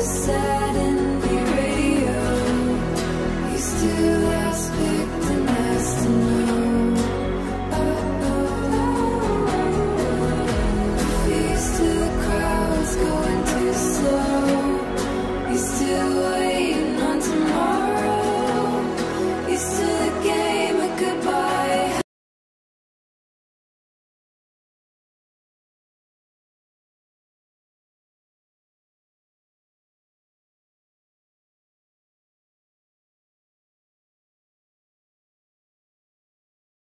sad and be.